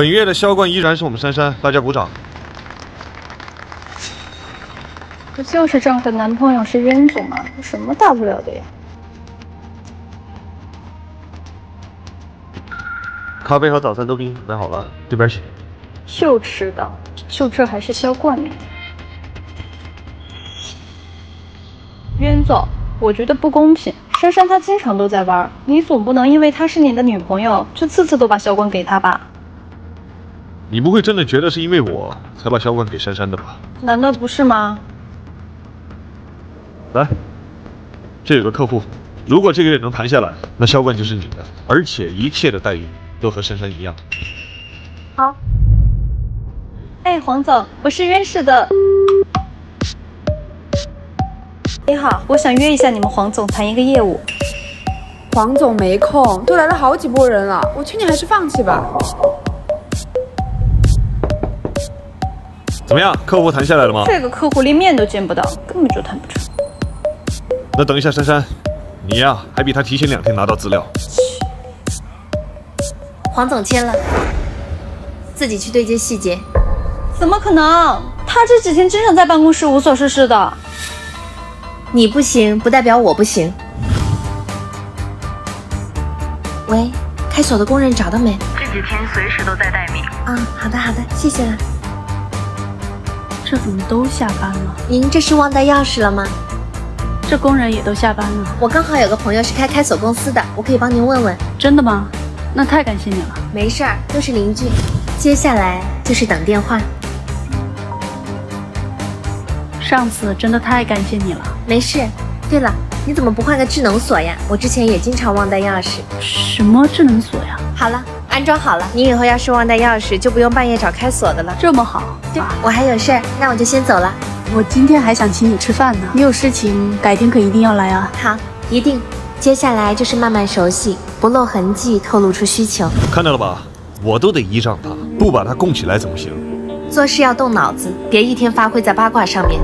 本月的销冠依然是我们珊珊，大家鼓掌。不就是仗着男朋友是冤种吗？有什么大不了的呀？咖啡和早餐都给你准备好了，这边请。就知道，就这还是销冠呢。冤总，我觉得不公平。珊珊她经常都在玩，你总不能因为她是你的女朋友，就次次都把销冠给她吧？你不会真的觉得是因为我才把销冠给珊珊的吧？难道不是吗？来，这有个客户，如果这个月能谈下来，那销冠就是你的，而且一切的待遇都和珊珊一样。好。哎，黄总，我是认识的。你好，我想约一下你们黄总谈一个业务。黄总没空，都来了好几波人了，我劝你还是放弃吧。怎么样，客户谈下来了吗？这个客户连面都见不到，根本就谈不成。那等一下，珊珊，你呀还比他提前两天拿到资料。黄总签了，自己去对接细节。怎么可能？他这几天经常在办公室无所事事的。你不行，不代表我不行。喂，开锁的工人找到没？这几天随时都在待命。啊，好的好的，谢谢了。这怎么都下班了？您这是忘带钥匙了吗？这工人也都下班了。我刚好有个朋友是开开锁公司的，我可以帮您问问。真的吗？那太感谢你了。没事儿，都是邻居。接下来就是等电话。上次真的太感谢你了。没事。对了，你怎么不换个智能锁呀？我之前也经常忘带钥匙。什么智能锁呀？好了，安装好了。你以后要是忘带钥匙，就不用半夜找开锁的了。这么好？对，我还有事儿，那我就先走了。我今天还想请你吃饭呢。你有事情，改天可一定要来啊。好，一定。接下来就是慢慢熟悉，不露痕迹，透露出需求。看到了吧？我都得依仗他，不把他供起来怎么行？做事要动脑子，别一天发挥在八卦上面。